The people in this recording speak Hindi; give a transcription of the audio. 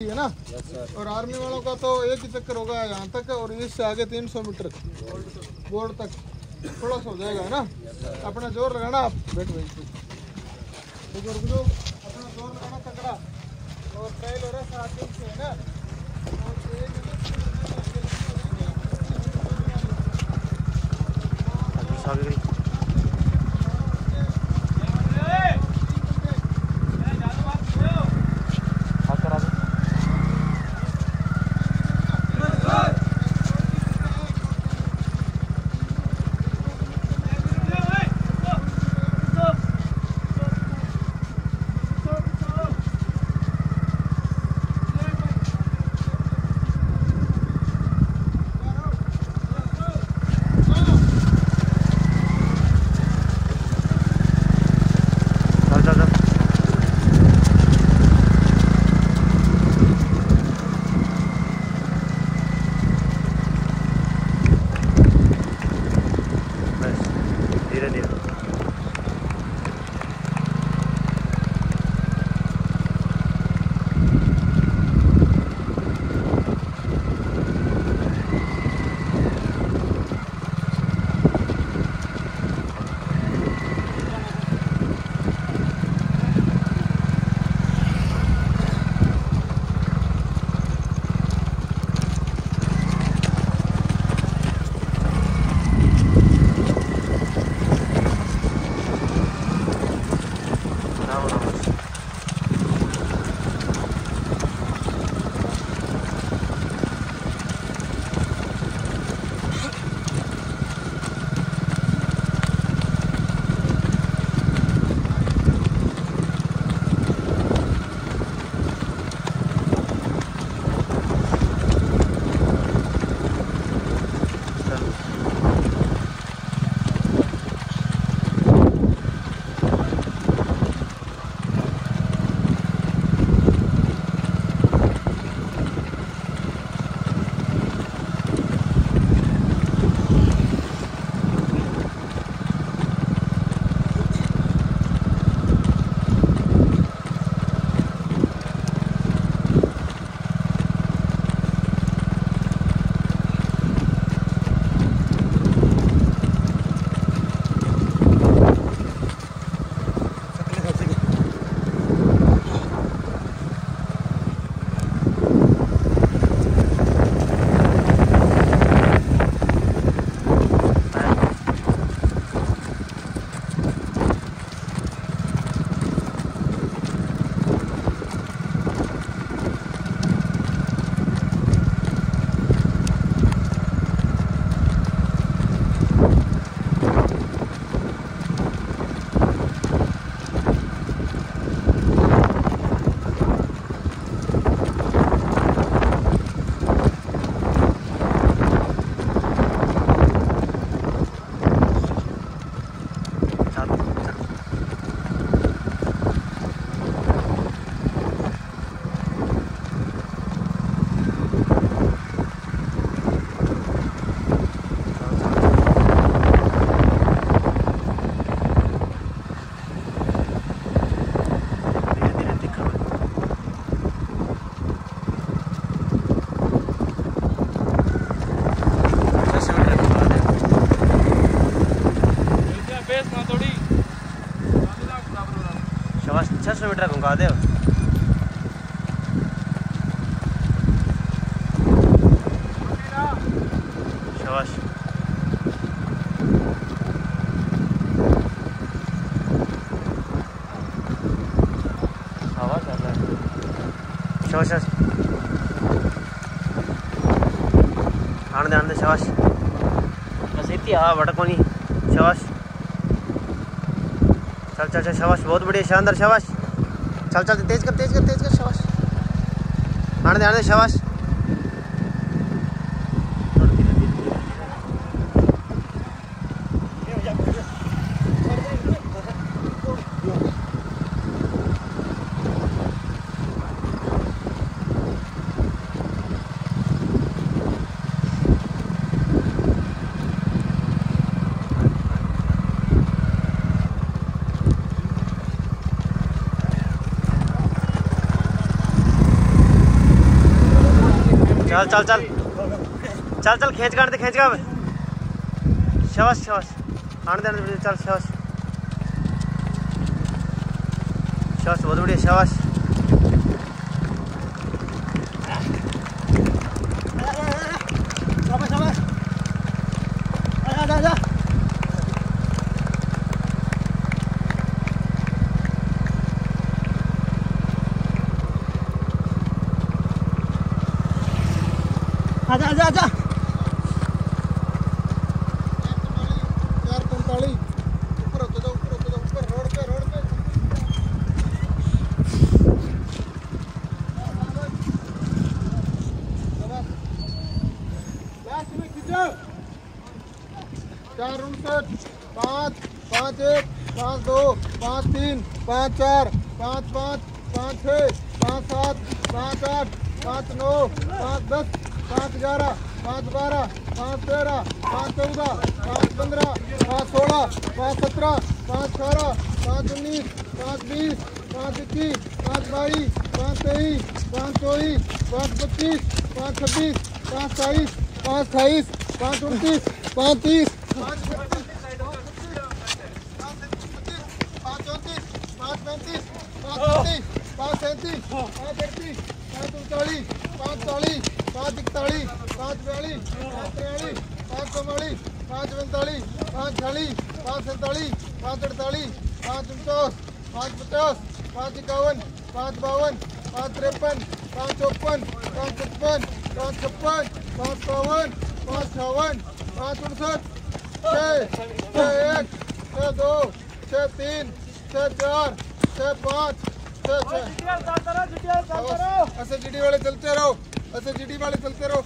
है ना? और आर्मी वालों का तो एक ही चक्कर होगा यहाँ तक और इससे आगे 300 मीटर बोर्ड तक। थोड़ा सा हो जाएगा, है ना? अपना ज़ोर लगाना आप। बैठ भाई जो। अपना ज़ोर लगाना तकड़ा और ट्रायल हो रहा है से, है ना? और चल tira, tira. छः घुमा दे आने आने शाबाश बस इतनी हवा भड़को नहीं शाबाश चल चल चल शाबाश बहुत बढ़िया शानदार शाबाश चल चल तेज कर तेज कर तेज कर शाबाश। आने दे शाबाश। चल चल चल। चल चल खींच कर खींच का शाबाश शाबाश। आने देने दे, चल शाबाश। शाबाश बहुत बढ़िया शाबाश। शाबाश शाबाश। लास्ट में खींचो चार उनसठ पाँच पाँच, एक, पाँच दो पाँच तीन पाँच चार पाँच पाँच पाँच छः पाँच सात पाँच, आठ, पाँच, नौ, पाँच, दस। पाँच ग्यारह, पाँच बारह, पाँच तेरह, पाँच चौदह, पाँच पंद्रह, पाँच सोलह, पाँच सत्रह, पाँच अठारह, पाँच उन्नीस, पाँच बीस, पाँच इक्कीस, पाँच बाईस, पाँच तेईस, पाँच चौबीस, पाँच पच्चीस पाँच छब्बीस, पाँच सताईस, पाँच अट्ठाईस, पाँच उनतीस, पाँच तीस, पाँच छत्तीस, पाँच पैंतीस पाँच सैंतीस, पाँच अड़तीस, पाँच उनचालीस पाँच चालीस पाँच इकतालीस, पाँच बयालीस, पाँच तिरयालीस पाँच चौवालीस, पाँच पैंतालीस, पाँच छियालीस, पाँच सैंतालीस, पाँच अड़तालीस, पाँच उनचास, पाँच पचास, पाँच इक्यावन, पाँच बावन, पाँच तिरपन, पाँच चौपन, पाँच पचपन, पाँच छप्पन, पाँच बावन, पाँच छावन पाँच उनसठ छः छः एक छः दो छः तीन छः चार छः पाँच छः अच्छा। ऐसे जीडी वाले चलते रहो। ऐसे जीडी वाले चलते रहो।